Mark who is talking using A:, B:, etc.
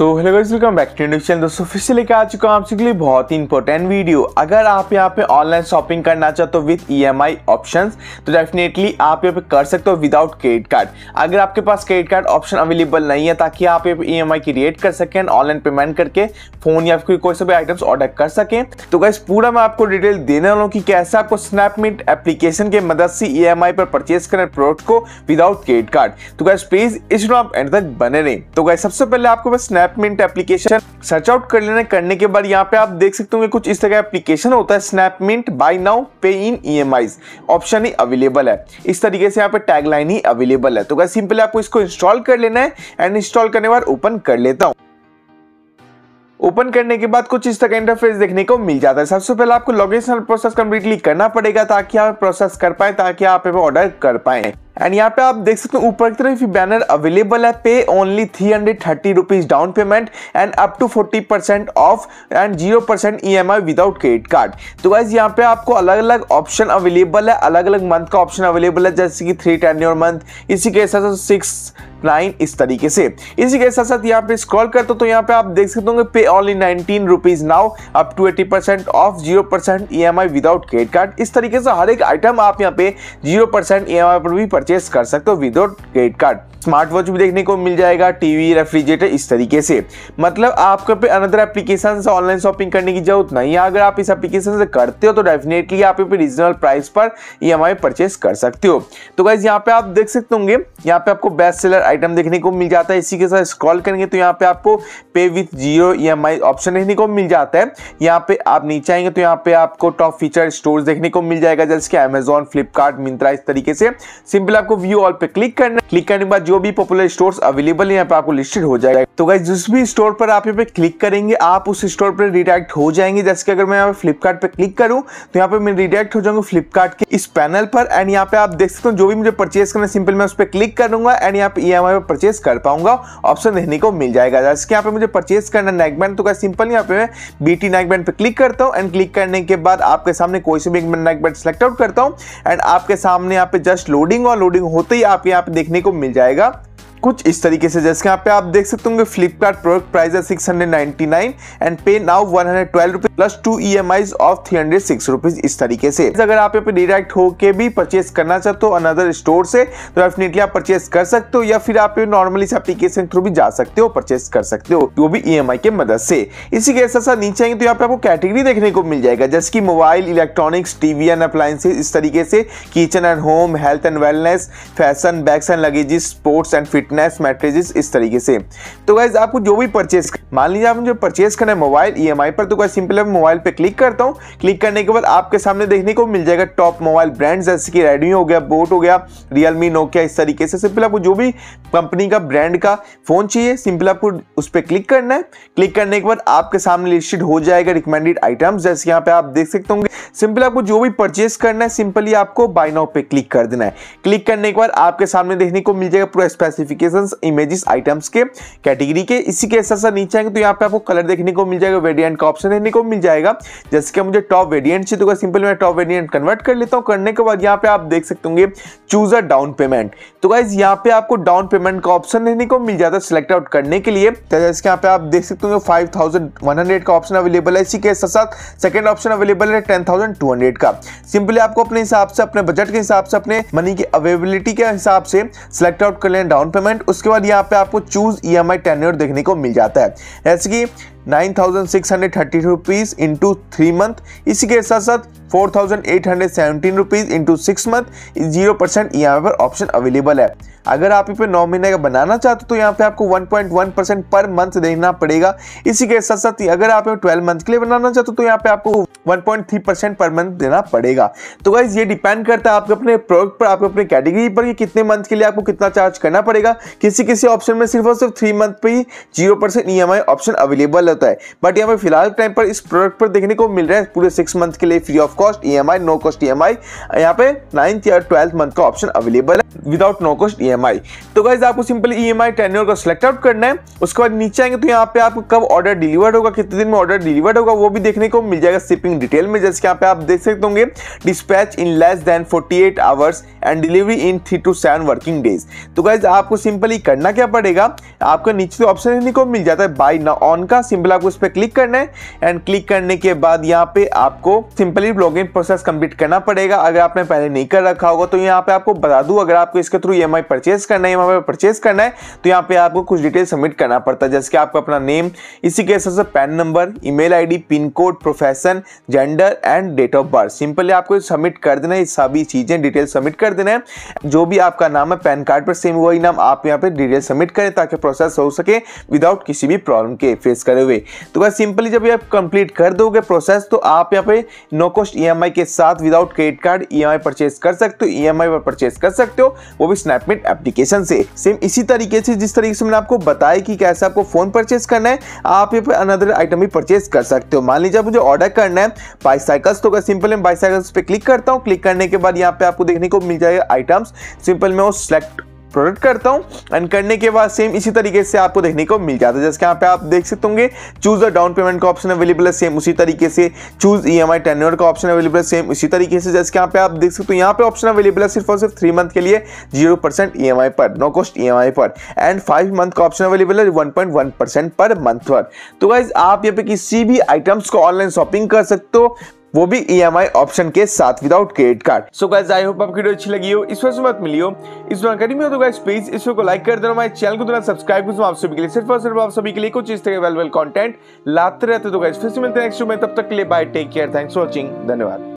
A: So hello guys welcome back to induction दोस्तों, फिर से लेकर आ चुका हूँ आपके लिए बहुत ही इंपॉर्टेंट वीडियो अगर आप यहाँ पे ऑनलाइन शॉपिंग करना चाहते हो विद ईएमआई ऑप्शंस तो डेफिनेटली आप यहाँ पे कर सकते हो विदाउट क्रेडिट कार्ड अगर आपके पास क्रेडिट कार्ड ऑप्शन अवेलेबल नहीं है, ताकि आप ई एम क्रिएट कर सकें ऑनलाइन पेमेंट करके फ़ोन या फिर कोई से भी आइटम्स ऑर्डर कर सकें तो गाइस पूरा मैं आपको डिटेल देने वाला हूँ कि कैसे आपको स्नैपमीट एप्लीकेशन के मदद से ई पर परचेज करें प्रोडक्ट को विदाउट क्रेडिट कार्ड तो गाइस प्लीज़ इस आप एंड तक बने रहे। तो गाइस सबसे पहले आपको बस स्नैपमिंट एप्लीकेशन सर्च आउट कर लेना। करने के बाद यहाँ पे आप देख सकते हो कुछ इस तरह का एप्लीकेशन होता है स्नैपमिंट बाय नाउ पे इन ई ऑप्शन ही अवेलेबल है। इस तरीके से यहाँ पे टैगलाइन ही अवेलेबल है। तो क्या सिंपल आपको इसको इंस्टॉल कर लेना है एंड इंस्टॉल करने बाद ओपन कर लेता हूँ। ओपन करने के बाद कुछ इस तरह का इंटरफेस देखने को मिल जाता है। सबसे पहले आपको लॉगिन प्रोसेस कंप्लीटली करना पड़ेगा ताकि आप प्रोसेस कर पाए, ताकि आप ऑर्डर कर पाए। एंड यहाँ पे आप देख सकते हो, ऊपर की तरफ़ बैनर अवेलेबल है pay only three hundred thirty rupees down payment and up to forty percent off and zero percent E M I without credit card तो गाइज़ यहाँ पे आपको अलग अलग ऑप्शन अवेलेबल है अलग अलग मंथ का ऑप्शन अवेलेबल है, जैसे कि थ्री टेन मंथ इसी के साथ सिक्स नाइन इस तरीके से। इसी के साथ साथ यहाँ पे स्क्रॉल करते तो यहाँ पे आप देख सकते होंगे pay only nineteen rupees now up to eighty percent off zero percent E M I without credit card इस तरीके से हर एक आइटम आप यहाँ पे zero percent E M I पर भी परचेस कर सकते हो without credit card smart watch भी देखने को मिल जाएगा टीवी रेफ्रिजरेटर इस तरीके से। मतलब आपके पे अनदर एप्लीकेशन से ऑनलाइन शॉपिंग करने की ज़रूरत नहीं है। अगर आप इस एप्लीकेशन से करते हो तो डेफिनेटली आप पे रीजनल प्राइस पर ई एम आई परचेस कर सकते हो। तो गाइज़ यहाँ पे आप देख सकते होंगे, यहाँ पे आपको बेस्ट सेलर आइटम देखने को मिल जाता है। इसी के साथ स्क्रॉल करेंगे तो यहाँ पे आपको पे विथ जियो ई ऑप्शन देखने को मिल जाता है। यहाँ पे आप नीचे आएँगे तो यहाँ पे आपको टॉप फीचर स्टोर देखने को मिल जाएगा, जैसे कि अमेजोन फ्लिपकार्ट मिंत्रा इस तरीके से। सिंपल आपको व्यू ऑल पे क्लिक करना क्लिक करने के बाद जो भी पॉपुलर स्टोर्स अवेलेबल है, यहाँ पे आपको लिस्टेड हो जाएगा। तो गाइज़ जिस भी स्टोर पर आप यहाँ पे क्लिक करेंगे, आप उस स्टोर पर रिडायरेक्ट हो जाएँगे। जैसे कि अगर मैं यहाँ पे फ्लिपकार्ट पे क्लिक करूँ तो यहाँ पे मैं रिडायरेक्ट हो जाऊँगा फ्लिपकार्ट के इस पैनल पर। एंड यहाँ पे आप देख सकते हो, जो भी मुझे परचेस करना सिंपल मैं उस पर क्लिक करूँगा। एंड यहाँ पे ई एम मैं परचेस कर पाऊँगा। ऑप्शन देखने को मिल जाएगा। जैसे कि यहाँ पे मुझे परचेस करना नेकबैंड तो क्या सिंपल यहाँ पे मैं बीटी नेकबैंड पे क्लिक करता हूँ एंड क्लिक करने के बाद आपके सामने कोई से भी नेकबैंड सेलेक्ट आउट करता हूँ एंड आपके सामने यहाँ पे जस्ट लोडिंग और लोडिंग होते ही आप यहाँ पे देखने को मिल जाएगा। कुछ इस तरीके से, जैसे यहाँ पे आप देख सकते होंगे फ्लिपकार्ट प्रोडक्ट प्राइस है six hundred ninety nine and pay now one hundred twelve rupees plus two E M I of three hundred six rupees इस तरीके से। अगर आप यहाँ पे डायरेक्ट होके भी परचेस करना चाहते हो अनदर स्टोर से तो डेफिनेटली आप परचेस कर सकते हो या फिर आप नॉर्मली इस एप्लीकेशन थ्रू भी जा सकते हो परचेस कर सकते हो, वो भी ई एम आई के मदद से। इसी के साथ साथ नीचे आएँगे तो यहाँ पे आपको कैटेगरी देखने को मिल जाएगा, जैसे कि mobile electronics TV and appliances इस तरीके से kitchen and home health and wellness fashion bags and luggages sports and fitness mattresses इस तरीके से। तो गाइज़ आपको जो भी परचेस मान लीजिए आप मुझे परचेस करना है मोबाइल ई पर तो गाइज़ सिंपल मोबाइल पे क्लिक करता हूँ। क्लिक करने के बाद आपके सामने देखने को मिल जाएगा टॉप मोबाइल ब्रांड जैसे कि रेडमी हो गया बोट हो गया रियलमी नोकिया इस तरीके से। सिंपल आपको जो भी कंपनी का ब्रांड का फ़ोन चाहिए सिंपल आपको उस पर क्लिक करना है। क्लिक करने के बाद आपके सामने लिस्टेड हो जाएगा रिकमेंडेड आइटम्स जैसे यहाँ पे आप देख सकते होंगे। सिंपल आपको जो भी परचेस करना है सिंपली आपको बाय नाउ पे क्लिक कर देना है। क्लिक करने के बाद आपके सामने देखने को मिल जाएगा पूरा स्पेसिफिकेशन इमेजेस आइटम्स के कैटेगरी के। इसी के साथ साथ नीचे आएँगे तो यहाँ पे आपको कलर देखने को मिल जाएगा वेरिएंट का ऑप्शन देखने को मिल जाएगा। जैसे कि मुझे टॉप वेरिएंट चाहिए तो सिंपल मैं टॉप वेरिएंट कन्वर्ट कर लेता हूँ, करने के बाद यहाँ पे आप देख सकते होंगे चूज़ अ डाउन पेमेंट तो गाइज़ यहाँ पे आपको डाउन पेमेंट का ऑप्शन देखने को मिल जाता है सिलेक्ट आउट करने के लिए। तो जैसे यहाँ पे आप देख सकते होंगे फाइव का ऑप्शन अवेलेबल है। इसी के साथ साथ सेकंड ऑप्शन अवेलेबल है टेन का। सिंपली आपको अपने हिसाब से, अपने बजट के हिसाब से, अपने मनी की अवेलेबिलिटी के हिसाब से सिलेक्ट आउट कर लें डाउन पेमेंट उसके बाद यहाँ पे आपको चूज़ ई एम टेन्योर देखने को मिल जाता है। जैसे कि nine thousand six hundred thirty rupees into three month इसी के साथ साथ four thousand eight hundred six month zero percent ई पर ऑप्शन अवेलेबल है। अगर आप पे नौ महीने का बनाना चाहते हो तो यहाँ पे आपको 1.1 परसेंट पर मंथ देना पड़ेगा। इसी के साथ साथ अगर आप 12 मंथ के लिए बनाना चाहते हो तो यहाँ पे आपको 1.3 परसेंट पर मंथ देना पड़ेगा। तो गाइज़ ये डिपेंड करता है आपके अपने प्रोडक्ट पर, आपके अपने कैटेगरी पर कि कितने मंथ के लिए आपको कितना चार्ज करना पड़ेगा। किसी किसी ऑप्शन में सिर्फ़ और सिर्फ़ थ्री मंथ पर ही ज़ीरो परसेंट ई ऑप्शन अवेलेबल होता है। बट यहाँ पे फ़िलहाल टाइम पर इस प्रोडक्ट पर देखने को मिल रहा है पूरे सिक्स मंथ के लिए free of cost EMI no cost ई यहाँ पे नाइन्थ या ट्वेल्थ मंथ का ऑप्शन अवेलेबल है विदाउट नो कॉस्ट ई तो गाइज़ आपको सिंपल ई एम टेन्योर को सिलेक्ट आउट करना है। उसके बाद नीचे आएँगे तो यहाँ पे आपको कब ऑर्डर डिलीवर्ड होगा, कितने दिन में ऑर्डर डिलीवर्ड होगा, वो भी देखने को मिल जाएगा शिपिंग डिटेल में। जैसे यहाँ पे आप देख सकते होंगे dispatch in less than 48 hours and delivery in three to seven working days तो गाइज़ आपको सिंपली करना क्या पड़ेगा? आपको नीचे तो देखने को मिल जाता है बाई ना ऑन का। सिंपल आपको इस पर क्लिक करना है एंड क्लिक करने के बाद यहाँ पे आपको सिंपली लॉगिन प्रोसेस कंप्लीट करना पड़ेगा। अगर आपने पहले नहीं कर रखा होगा तो यहाँ पे आपको बता दूँ, अगर आपको इसके थ्रू ई परचेज करना है ई परचेज करना है तो यहाँ पे आपको कुछ डिटेल सबमिट करना पड़ता है। जैसे कि आपको अपना नेम इसी के हिसाब से PAN number email ID pin code profession gender and date of birth simply आपको सबमिट कर देना है सभी चीज़ें डिटेल सबमिट कर देना है। जो भी आपका नाम है पैन कार्ड पर सेम वही नाम, आप यहाँ पे डिटेल सबमिट करें ताकि प्रोसेस हो सके विदाउट किसी भी प्रॉब्लम के फेस करे हुए। तो बस सिंपली जब ये आप कंप्लीट कर दोगे प्रोसेस तो आप यहाँ पे नो कॉस्ट ई के साथ without credit card E purchase कर सकते हो ईएमआई पर परचेज कर सकते हो, वो भी स्नैपमेट एप्लीकेशन से। सेम इसी तरीके से जिस तरीके से मैंने आपको बताया कि कैसे आपको फ़ोन परचेज करना है, आप यहाँ पे अनदर आइटम भी परचेज कर सकते हो। मान लीजिए मुझे ऑर्डर करना है बाइसाइकल्स तो अगर सिंपल मैं बाइसाइकल्स पे क्लिक करता हूँ। क्लिक करने के बाद यहाँ पे आपको देखने को मिल जाएगा आइटम्स सिंपल मैं वो सिलेक्ट प्रोडक्ट करता हूँ एंड करने के बाद सेम इसी तरीके से आपको देखने को मिल जाता है जैसे यहाँ पे आप देख सकते होंगे चूज़ द डाउन पेमेंट का ऑप्शन अवेलेबल है सेम उसी तरीके से चूज़ ई एम का ऑप्शन अवेलेबल है सेम उसी तरीके से। जैसे यहाँ पे आप देख सकते हो, यहाँ पे ऑप्शन अवेलेबल है सिर्फ़ और सिर्फ़ थ्री मंथ के लिए ज़ीरो परसेंट आई पर no cost E M I पर एंड फाइव मंथ का ऑप्शन अवेलेबल है वन पर मंथ पर। तो गाइज़ आप यहाँ पे किसी भी आइटम्स को ऑनलाइन शॉपिंग कर सकते हो वो भी ई एम आई ऑप्शन के साथ without credit card so guys I hope आपकी वीडियो अच्छी लगी हो। इस वजह मत मिली हो। इस जानकारी में हो तो गाइस प्लीज़ इस को लाइक कर देना। हमारे चैनल को देना सब्सक्राइब कर। आप सभी के लिए सिर्फ़ और सिर्फ़ आप सभी के लिए कुछ इस तरह अवेलेबल कंटेंट लाते रहते तो गाइस फिर से मिलते हैं नेक्स्ट में। तब तक के लिए bye take care thanks for watching धन्यवाद।